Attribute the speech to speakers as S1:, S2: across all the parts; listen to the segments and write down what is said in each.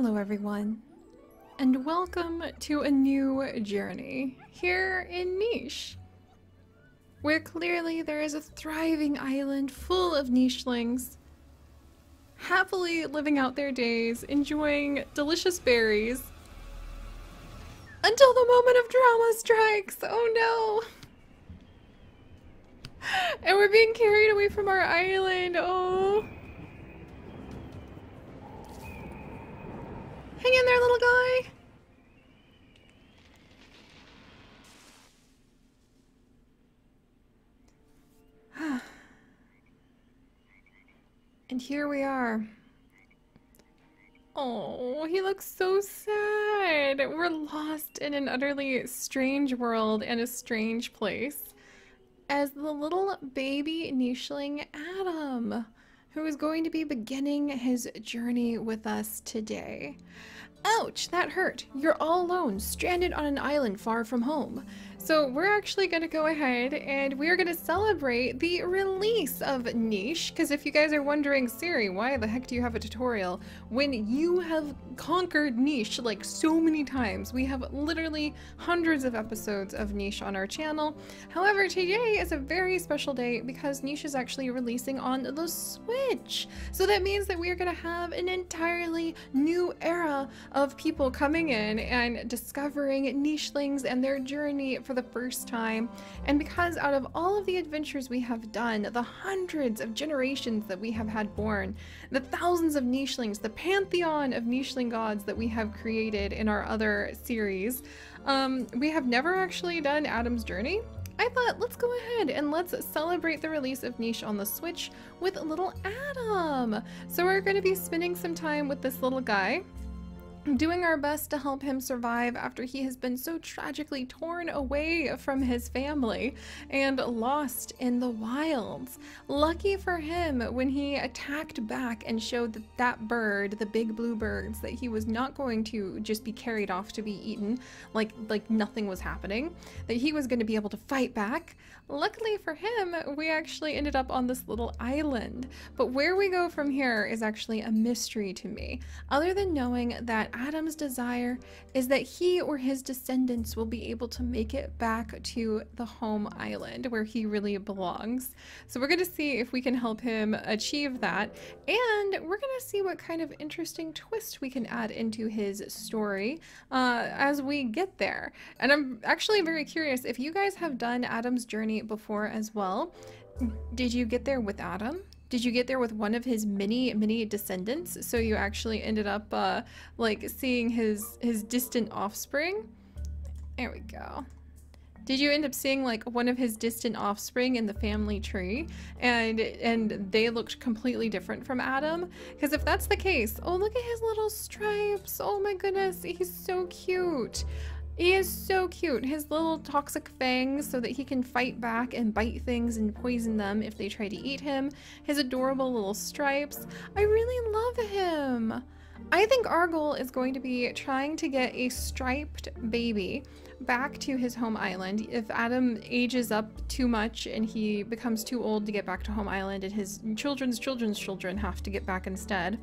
S1: Hello, everyone, and welcome to a new journey here in Niche, where clearly there is a thriving island full of nichelings, happily living out their days, enjoying delicious berries, until the moment of drama strikes. Oh no! And we're being carried away from our island. Oh. Hang in there, little guy. and here we are. Oh, he looks so sad. We're lost in an utterly strange world and a strange place as the little baby nicheling Adam, who is going to be beginning his journey with us today. Ouch, that hurt. You're all alone, stranded on an island far from home. So we're actually going to go ahead and we're going to celebrate the release of Niche, because if you guys are wondering, Seri, why the heck do you have a tutorial when you have conquered Niche like so many times? We have literally hundreds of episodes of Niche on our channel. However, today is a very special day because Niche is actually releasing on the Switch. So that means that we are going to have an entirely new era of people coming in and discovering nichelings and their journey for the first time. And because out of all of the adventures we have done, the hundreds of generations that we have had born, the thousands of nichelings, the pantheon of nicheling gods that we have created in our other series, um, we have never actually done Adam's Journey. I thought, let's go ahead and let's celebrate the release of Niche on the Switch with little Adam. So we're going to be spending some time with this little guy doing our best to help him survive after he has been so tragically torn away from his family and lost in the wilds. Lucky for him when he attacked back and showed that that bird, the big blue birds, that he was not going to just be carried off to be eaten like like nothing was happening, that he was going to be able to fight back. Luckily for him, we actually ended up on this little island. But where we go from here is actually a mystery to me, other than knowing that Adam's desire is that he or his descendants will be able to make it back to the home island where he really belongs. So we're going to see if we can help him achieve that. And we're going to see what kind of interesting twist we can add into his story uh, as we get there. And I'm actually very curious if you guys have done Adam's journey before as well. Did you get there with Adam? Did you get there with one of his many, many descendants? So you actually ended up uh, like seeing his his distant offspring. There we go. Did you end up seeing like one of his distant offspring in the family tree and and they looked completely different from Adam? Because if that's the case, oh look at his little stripes. Oh my goodness, he's so cute. He is so cute. His little toxic fangs so that he can fight back and bite things and poison them if they try to eat him. His adorable little stripes. I really love him. I think our goal is going to be trying to get a striped baby back to his home island. If Adam ages up too much and he becomes too old to get back to home island and his children's children's children have to get back instead,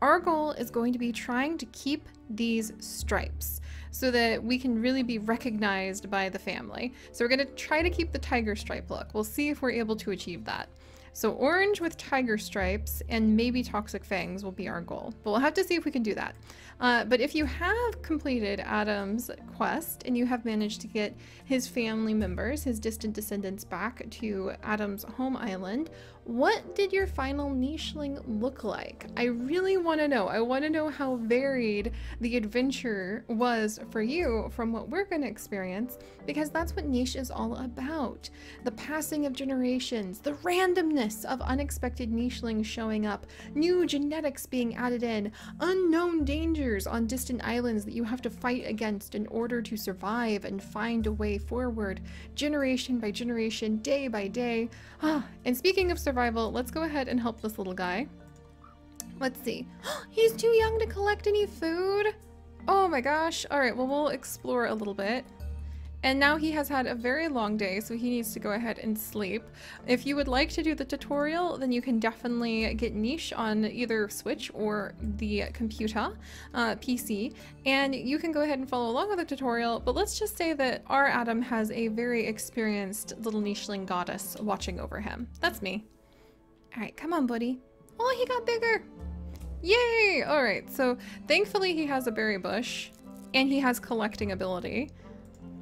S1: our goal is going to be trying to keep these stripes so that we can really be recognized by the family. So we're to try to keep the tiger stripe look. We'll see if we're able to achieve that. So orange with tiger stripes and maybe toxic fangs will be our goal. But we'll have to see if we can do that. Uh, but if you have completed Adam's quest and you have managed to get his family members, his distant descendants back to Adam's home island, what did your final nicheling look like? I really want to know. I want to know how varied the adventure was for you from what we're going to experience because that's what niche is all about. The passing of generations, the randomness of unexpected nichelings showing up, new genetics being added in, unknown dangers on distant islands that you have to fight against in order to survive and find a way forward, generation by generation, day by day. Ah, and speaking of survival, let's go ahead and help this little guy. Let's see. He's too young to collect any food? Oh my gosh. All right, well, we'll explore a little bit. And now he has had a very long day, so he needs to go ahead and sleep. If you would like to do the tutorial, then you can definitely get Niche on either Switch or the computer, uh, PC, and you can go ahead and follow along with the tutorial, but let's just say that our Adam has a very experienced little Nicheling goddess watching over him. That's me. Alright, come on, buddy. Oh, he got bigger! Yay! Alright, so thankfully he has a berry bush, and he has collecting ability.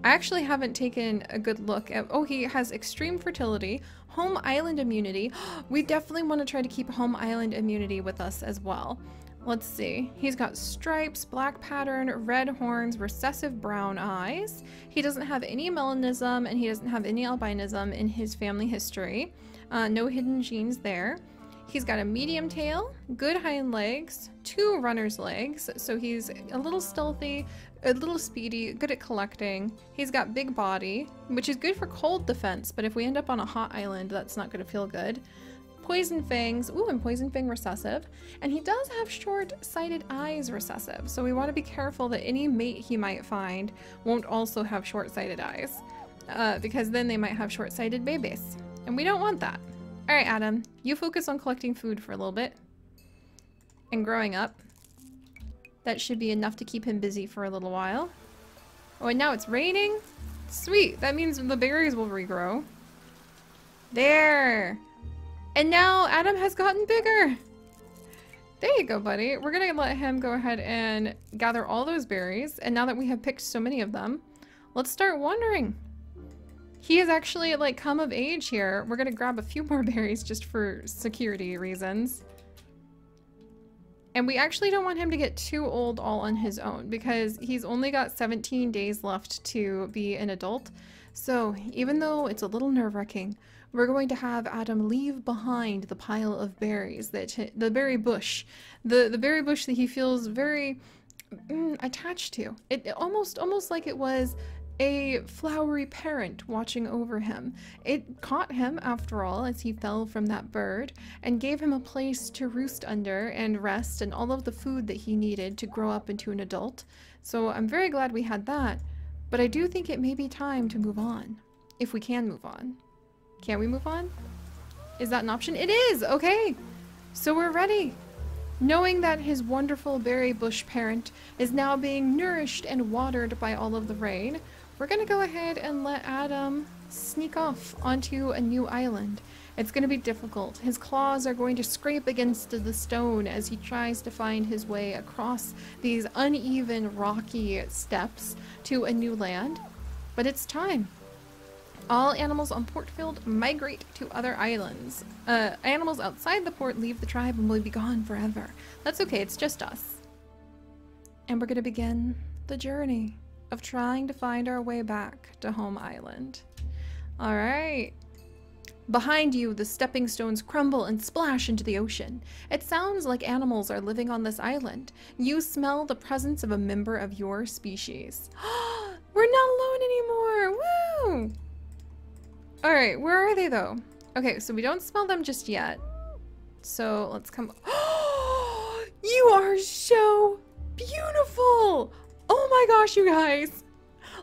S1: I actually haven't taken a good look at- oh, he has extreme fertility, home island immunity. we definitely want to try to keep home island immunity with us as well. Let's see. He's got stripes, black pattern, red horns, recessive brown eyes. He doesn't have any melanism and he doesn't have any albinism in his family history. Uh, no hidden genes there. He's got a medium tail, good hind legs, two runner's legs, so he's a little stealthy, a little speedy, good at collecting. He's got big body, which is good for cold defense, but if we end up on a hot island, that's not going to feel good. Poison fangs, ooh, and poison fang recessive. And he does have short-sighted eyes recessive, so we want to be careful that any mate he might find won't also have short-sighted eyes, uh, because then they might have short-sighted babies. And we don't want that. Alright, Adam, you focus on collecting food for a little bit. And growing up. That should be enough to keep him busy for a little while. Oh, and now it's raining? Sweet, that means the berries will regrow. There! And now Adam has gotten bigger! There you go, buddy. We're gonna let him go ahead and gather all those berries, and now that we have picked so many of them, let's start wandering. He has actually like come of age here. We're gonna grab a few more berries just for security reasons. And we actually don't want him to get too old all on his own because he's only got 17 days left to be an adult. So even though it's a little nerve-wracking, we're going to have Adam leave behind the pile of berries that the berry bush, the the berry bush that he feels very mm, attached to. It, it almost almost like it was a flowery parent watching over him. It caught him, after all, as he fell from that bird, and gave him a place to roost under and rest and all of the food that he needed to grow up into an adult. So I'm very glad we had that, but I do think it may be time to move on. If we can move on. Can we move on? Is that an option? It is! Okay! So we're ready. Knowing that his wonderful berry bush parent is now being nourished and watered by all of the rain, we're gonna go ahead and let Adam sneak off onto a new island. It's going to be difficult. His claws are going to scrape against the stone as he tries to find his way across these uneven, rocky steps to a new land. But it's time. All animals on Portfield migrate to other islands. Uh, animals outside the port leave the tribe and will be gone forever. That's okay, it's just us. And we're going to begin the journey of trying to find our way back to home island. All right. Behind you, the stepping stones crumble and splash into the ocean. It sounds like animals are living on this island. You smell the presence of a member of your species. We're not alone anymore! Woo! Alright, where are they though? Okay, so we don't smell them just yet. So let's come. you are so beautiful! Oh my gosh, you guys.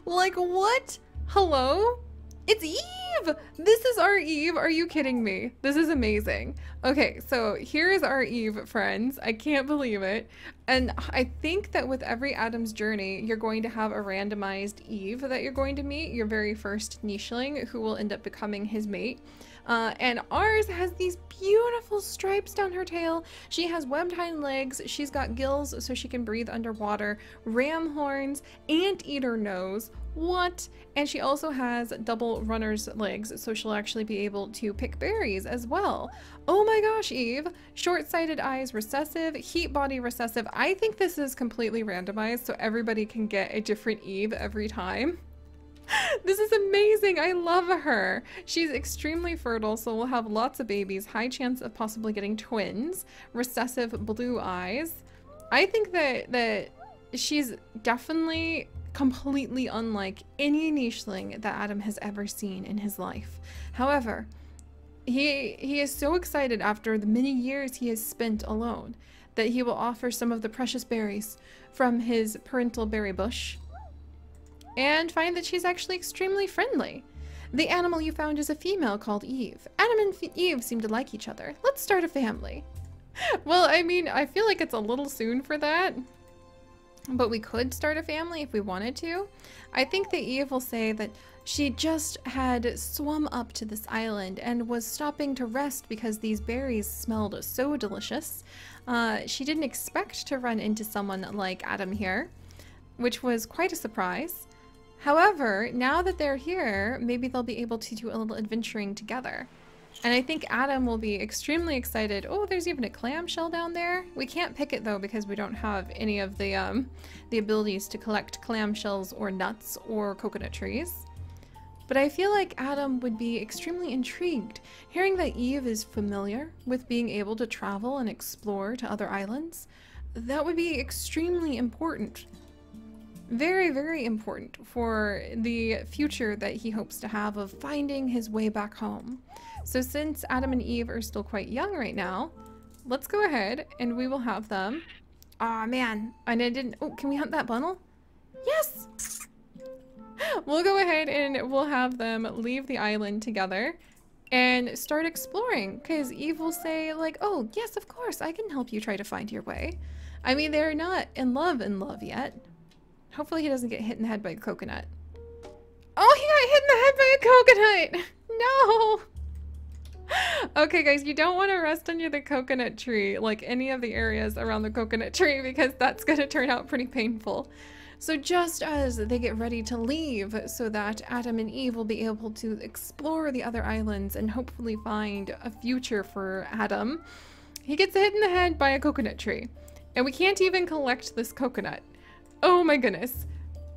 S1: Like, what? Hello? It's Eve! This is our Eve. Are you kidding me? This is amazing. Okay, so here is our Eve, friends. I can't believe it. And I think that with every Adam's journey, you're going to have a randomized Eve that you're going to meet, your very first nicheling, who will end up becoming his mate. Uh, and ours has these beautiful stripes down her tail. She has webbed hind legs. She's got gills so she can breathe underwater, ram horns, anteater nose. What? And she also has double runner's legs, so she'll actually be able to pick berries as well. Oh my gosh, Eve. Short-sighted eyes recessive, heat body recessive. I think this is completely randomized, so everybody can get a different Eve every time. this is amazing. I love her. She's extremely fertile, so we'll have lots of babies. High chance of possibly getting twins. Recessive blue eyes. I think that that she's definitely completely unlike any nicheling that Adam has ever seen in his life. However, he he is so excited after the many years he has spent alone that he will offer some of the precious berries from his parental berry bush and find that she's actually extremely friendly. The animal you found is a female called Eve. Adam and F Eve seem to like each other. Let's start a family. well, I mean, I feel like it's a little soon for that. But we could start a family if we wanted to. I think that Eve will say that she just had swum up to this island and was stopping to rest because these berries smelled so delicious. Uh, she didn't expect to run into someone like Adam here, which was quite a surprise. However, now that they're here, maybe they'll be able to do a little adventuring together. And I think Adam will be extremely excited. Oh, there's even a clamshell down there. We can't pick it though because we don't have any of the um, the abilities to collect clamshells or nuts or coconut trees. But I feel like Adam would be extremely intrigued hearing that Eve is familiar with being able to travel and explore to other islands. That would be extremely important. Very, very important for the future that he hopes to have of finding his way back home. So since Adam and Eve are still quite young right now, let's go ahead and we will have them. Aw, oh, man. And I didn't... Oh, can we hunt that bundle? Yes! we'll go ahead and we'll have them leave the island together and start exploring because Eve will say like, oh, yes, of course, I can help you try to find your way. I mean, they're not in love in love yet. Hopefully he doesn't get hit in the head by a coconut. Oh, he got hit in the head by a coconut! No! okay guys you don't want to rest under the coconut tree like any of the areas around the coconut tree because that's going to turn out pretty painful so just as they get ready to leave so that Adam and Eve will be able to explore the other islands and hopefully find a future for Adam, he gets hit in the head by a coconut tree. And we can't even collect this coconut. Oh my goodness.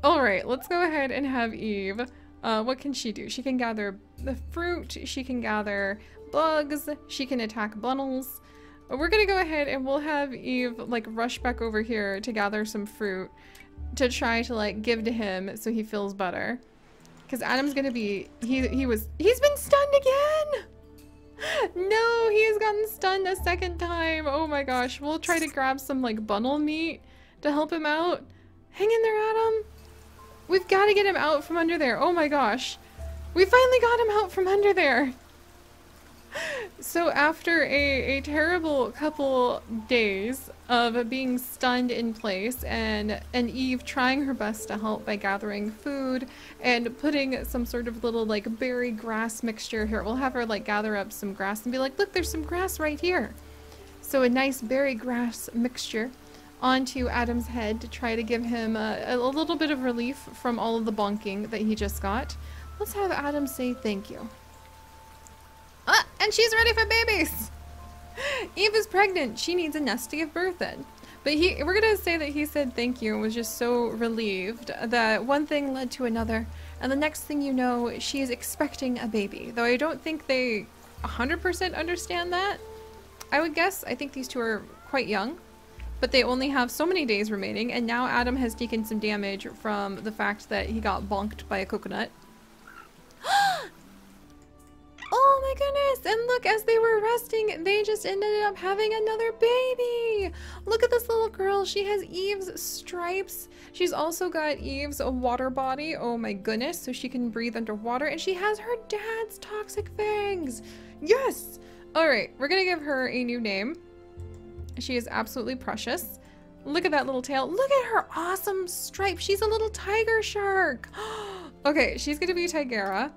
S1: All right, let's go ahead and have Eve. Uh, what can she do? She can gather the fruit, she can gather bugs, she can attack bundles. We're gonna go ahead and we'll have Eve like rush back over here to gather some fruit to try to like give to him so he feels better. Because Adam's gonna be, he, he was, he's been stunned again! No, he has gotten stunned a second time. Oh my gosh. We'll try to grab some like bundle meat to help him out. Hang in there, Adam. We've got to get him out from under there. Oh my gosh. We finally got him out from under there. So after a, a terrible couple days of being stunned in place and, and Eve trying her best to help by gathering food and putting some sort of little like berry grass mixture here. We'll have her like gather up some grass and be like, look, there's some grass right here. So a nice berry grass mixture onto Adam's head to try to give him a, a little bit of relief from all of the bonking that he just got. Let's have Adam say thank you. Ah, and she's ready for babies. Eve is pregnant. She needs a nest to give birth in. But he, we're gonna say that he said thank you and was just so relieved that one thing led to another. And the next thing you know, she is expecting a baby. Though I don't think they 100% understand that. I would guess, I think these two are quite young. But they only have so many days remaining, and now Adam has taken some damage from the fact that he got bonked by a coconut. Oh my goodness! And look, as they were resting, they just ended up having another baby! Look at this little girl. She has Eve's stripes. She's also got Eve's water body. Oh my goodness. So she can breathe underwater. And she has her dad's toxic fangs. Yes! Alright, we're gonna give her a new name. She is absolutely precious. Look at that little tail. Look at her awesome stripe. She's a little tiger shark. okay, she's gonna be Tigera.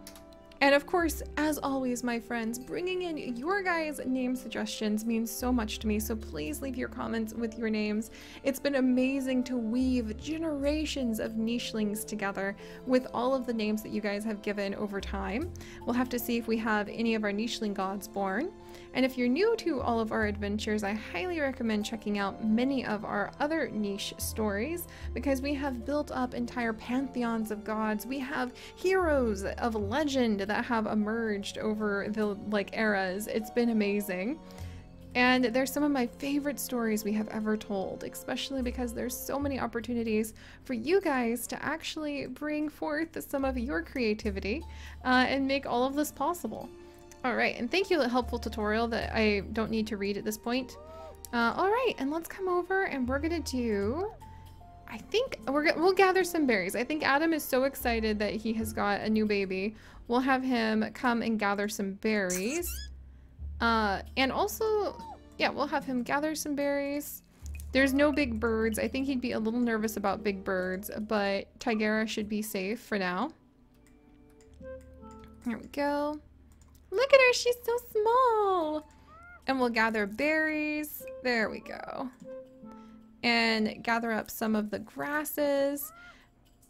S1: And of course, as always, my friends, bringing in your guys' name suggestions means so much to me, so please leave your comments with your names. It's been amazing to weave generations of nichelings together with all of the names that you guys have given over time. We'll have to see if we have any of our nicheling gods born. And if you're new to all of our adventures, I highly recommend checking out many of our other niche stories because we have built up entire pantheons of gods. We have heroes of legend that have emerged over the like eras. It's been amazing. And they're some of my favorite stories we have ever told, especially because there's so many opportunities for you guys to actually bring forth some of your creativity uh, and make all of this possible. Alright, and thank you helpful tutorial that I don't need to read at this point. Uh, Alright, and let's come over and we're gonna do... I think we're we'll gather some berries. I think Adam is so excited that he has got a new baby. We'll have him come and gather some berries. Uh, and also, yeah, we'll have him gather some berries. There's no big birds. I think he'd be a little nervous about big birds, but Tigera should be safe for now. Here we go. Look at her, she's so small. And we'll gather berries. There we go. And gather up some of the grasses.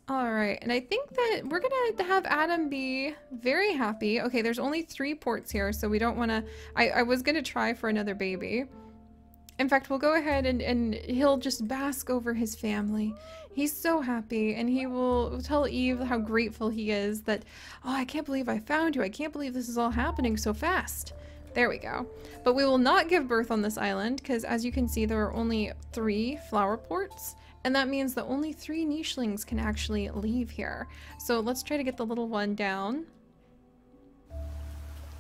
S1: All right, and I think that we're gonna have Adam be very happy. Okay, there's only three ports here, so we don't wanna, I, I was gonna try for another baby. In fact, we'll go ahead and, and he'll just bask over his family. He's so happy, and he will tell Eve how grateful he is that, oh, I can't believe I found you. I can't believe this is all happening so fast. There we go. But we will not give birth on this island, because as you can see, there are only three flower ports. And that means that only three nichelings can actually leave here. So let's try to get the little one down.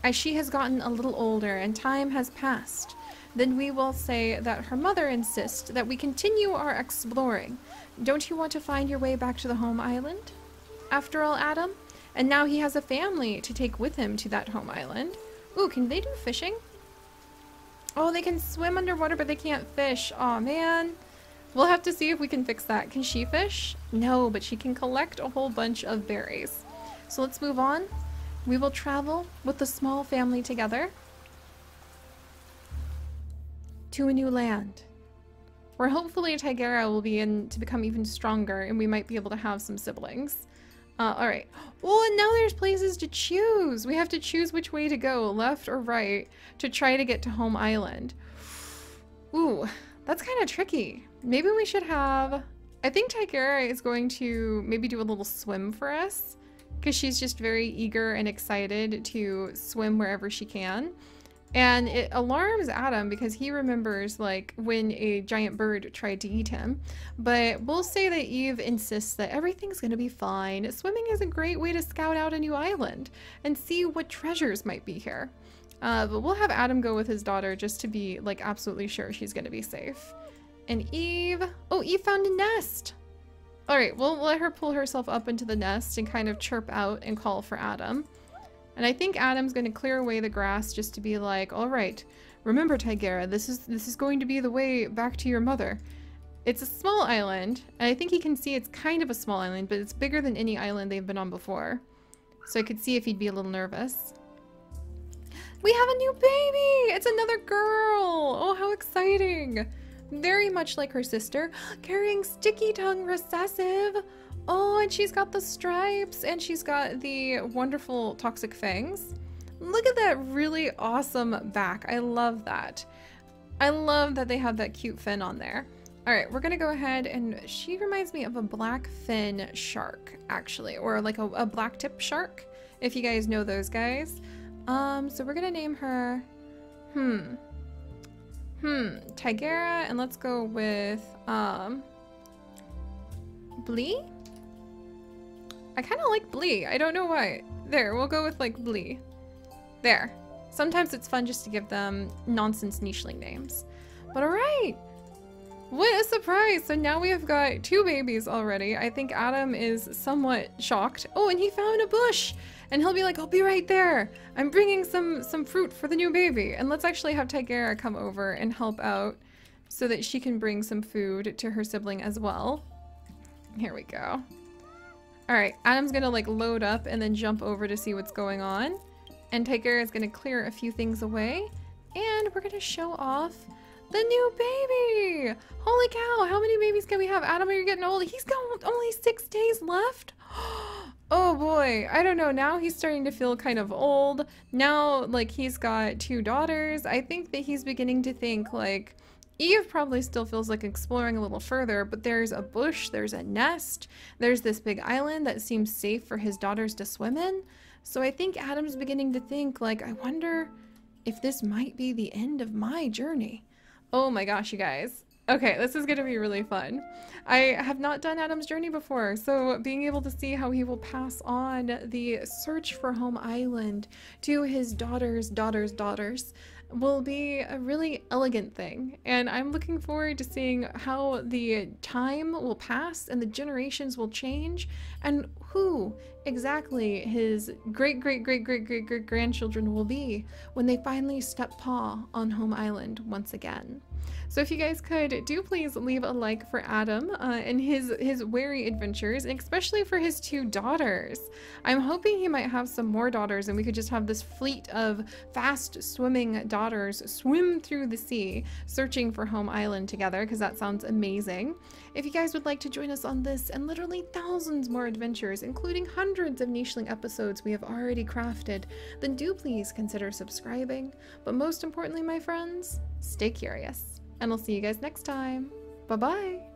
S1: As she has gotten a little older and time has passed, then we will say that her mother insists that we continue our exploring. Don't you want to find your way back to the home island? After all, Adam? And now he has a family to take with him to that home island. Ooh, can they do fishing? Oh, they can swim underwater, but they can't fish. oh, man. We'll have to see if we can fix that. Can she fish? No, but she can collect a whole bunch of berries. So let's move on. We will travel with the small family together to a new land where hopefully Tigera will be in to become even stronger and we might be able to have some siblings. Uh, all right. Well, and now there's places to choose. We have to choose which way to go, left or right, to try to get to home island. Ooh, that's kind of tricky. Maybe we should have... I think Tigera is going to maybe do a little swim for us because she's just very eager and excited to swim wherever she can. And it alarms Adam because he remembers like when a giant bird tried to eat him. But we'll say that Eve insists that everything's going to be fine. Swimming is a great way to scout out a new island and see what treasures might be here. Uh, but we'll have Adam go with his daughter just to be like absolutely sure she's gonna be safe. And Eve, oh, Eve found a nest. All right, we'll let her pull herself up into the nest and kind of chirp out and call for Adam. And I think Adam's gonna clear away the grass just to be like, all right, remember Tigera, this is this is going to be the way back to your mother. It's a small island, and I think he can see it's kind of a small island, but it's bigger than any island they've been on before. So I could see if he'd be a little nervous. We have a new baby! It's another girl! Oh, how exciting! Very much like her sister, carrying sticky tongue recessive. Oh, and she's got the stripes and she's got the wonderful toxic fangs. Look at that really awesome back. I love that. I love that they have that cute fin on there. All right, we're gonna go ahead and she reminds me of a black fin shark, actually, or like a, a black tip shark, if you guys know those guys. Um, so we're gonna name her, hmm, hmm, Tigera, and let's go with, um, Blee? I kind of like Blee. I don't know why. There, we'll go with like Blee. There. Sometimes it's fun just to give them nonsense nicheling names. But alright! What a surprise! So now we have got two babies already. I think Adam is somewhat shocked. Oh, and he found a bush! And he'll be like, I'll be right there. I'm bringing some, some fruit for the new baby. And let's actually have Tigera come over and help out so that she can bring some food to her sibling as well. Here we go. All right, Adam's gonna like load up and then jump over to see what's going on. And Tigera is gonna clear a few things away. And we're gonna show off the new baby! Holy cow, how many babies can we have? Adam, you're getting old. He's got only six days left? Oh boy, I don't know. Now he's starting to feel kind of old. Now, like, he's got two daughters. I think that he's beginning to think, like, Eve probably still feels like exploring a little further, but there's a bush, there's a nest, there's this big island that seems safe for his daughters to swim in. So I think Adam's beginning to think, like, I wonder if this might be the end of my journey. Oh my gosh, you guys. Okay, this is going to be really fun. I have not done Adam's journey before, so being able to see how he will pass on the search for home island to his daughter's daughter's daughters will be a really elegant thing. And I'm looking forward to seeing how the time will pass and the generations will change and who exactly his great great great great great great grandchildren will be when they finally step paw on Home Island once again. So if you guys could, do please leave a like for Adam uh, and his, his wary adventures, and especially for his two daughters. I'm hoping he might have some more daughters and we could just have this fleet of fast swimming daughters swim through the sea, searching for Home Island together, because that sounds amazing. If you guys would like to join us on this and literally thousands more adventures, including hundreds of Nicheling episodes we have already crafted, then do please consider subscribing. But most importantly, my friends, stay curious and I'll see you guys next time. Bye bye.